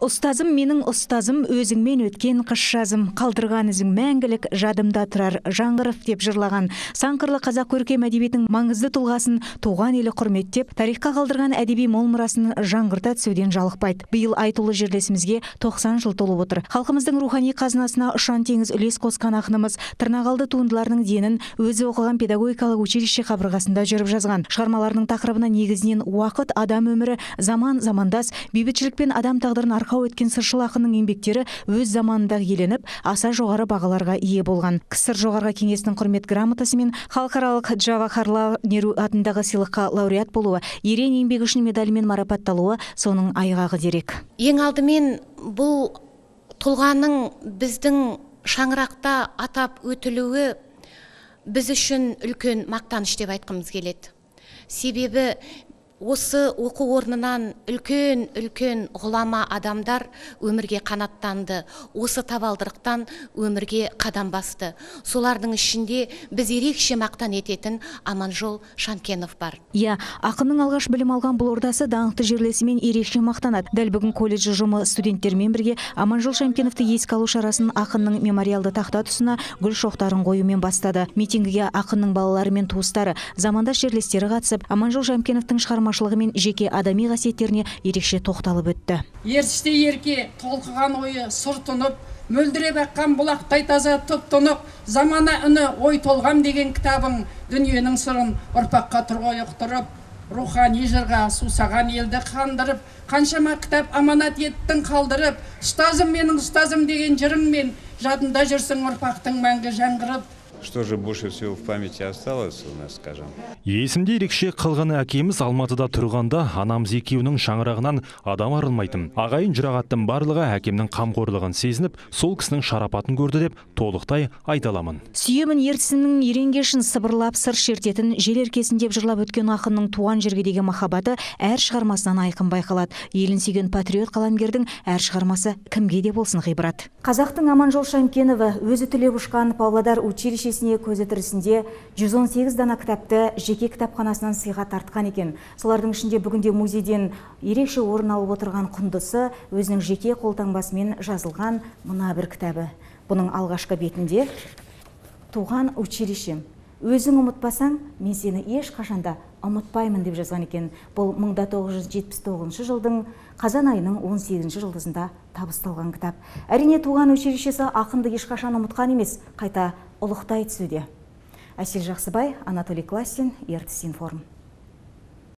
ұстазым менің ұстазым өзіңмен өткен қыс жазым. Қалдырған ізің мәңгілік жадымда тұрар жаңғыров деп жырлаған. Сан қырлы қазақ көркем әдебиетінің маңызды тұлғасын туған елі құрметтеп тарихқа қалдырған әдеби мол мұрасын жаңғырта түсуден жалықпайды. Биыл айтулы жерлесімізге 90 жыл толып отыр. Халқымыздың рухани қазынасына ұшан теңіз үлес қосқан ақынымыз тырнақалды туындыларының денін өзі оқыған педагогикалық училище қабырғасында жүріп жазған. Шығармаларының тақырыбына негізінен уақыт адам өмірі заман замандас бейбітшілік пен адам тағдырын арқау еткен сыршыл ақынның еңбектері өз заманында еленіп аса жоғары бағаларға ие болған. Кср жоғарғы кеңесінің құрмет грамотасы мен халықаралық джавахарлал неру атындағы сыйлыққа лауреат болуы ерен еңбегі үшін медалімен марапатталуы соның айғағы дерек. Ең алдымен бұл тұлғаның біздің шаңырақта атап өтілуі біз үшін үлкен мақтаныш деп айтқымыз келеді. Себебі осы оқу орнынан үлкен үлкен ғұлама адамдар өмірге қанаттанды. Осы табалдырықтан өмірге қадам басты. Солардың ішінде біз ерекше мақтан ететін аманжол шанкенов бар. Иә ақынның алғаш білім алған бұл ордасы даңқты жерлесімен ерекше мақтанады. Дәл бүгін колледж ұжымы студенттермен бірге аманжол шанкеновті еске алу шарасын ақынның мемориалды тақта тұсына гүл шоқтарын қоюмен бастады. Митингіге ақынның балалары мен туыстары замандас жерлестері қатысып аманжол шанкеновтың шығарма шығармашылығы мен жеке адами қасиеттеріне ерекше тоқталып өтті. Ертісте ерке толқыған ойы сұр тұнып мөлдіреп аққан бұлақтай таза тұп тұнық замана үні ой толғам деген кітабың дүниенің сырын ұрпаққа тұрғой ұқтырып рухани жырға сусаған елді қандырып қаншама кітап аманат еттің қалдырып ұстазым менің ұстазым деген жырыңмен жадында жүрсің ұрпақтың мәңгі жаңғырып Что же больше всего в памяти осталось у нас, скажем? Есімде ерекше қалғаны әкеміз Алматыда тұрғанда анамыз екеуінің шаңырағынан адам арылмайтын. Ағайын жұрағаттың барлығы әкемнің қамқорлығын сезініп, сол кісінің шарапатын көрді деп толықтай айта аламын. Сүйемін ертісінің ереңгешін сыбырлап сыр шертетін жел еркесін деп жырлап өткен ақынның туған жерге деген махаббаты әр шығармасынан айқын байқалады. Елін сүйген патриот қаламгердің әр шығармасы кімге де болсын ғибрат. Қазақтың Аманжол Шамкенова өзі түлеп ұшқан Павлодар училище шешесіне көзі тірісінде 118 дана кітапты жеке кітапханасынан сыйға тартқан екен. Солардың ішінде бүгінде музейден ерекше орын алып отырған құндысы өзінің жеке қолтаңбасымен жазылған мына бір кітабы. Бұның алғашқы бетінде туған училищем өзің ұмытпасаң мен сені ешқашанда ұмытпаймын деп жазған екен. Бұл 1979 жылдың қазан айының 18 жұлдызында табысталған кітап. Әрине туған училищесі ақынды ешқашан ұмытқан емес қайта ұлықтай түсуде. Әсел жақсыбай анатолий классин ертіс информ.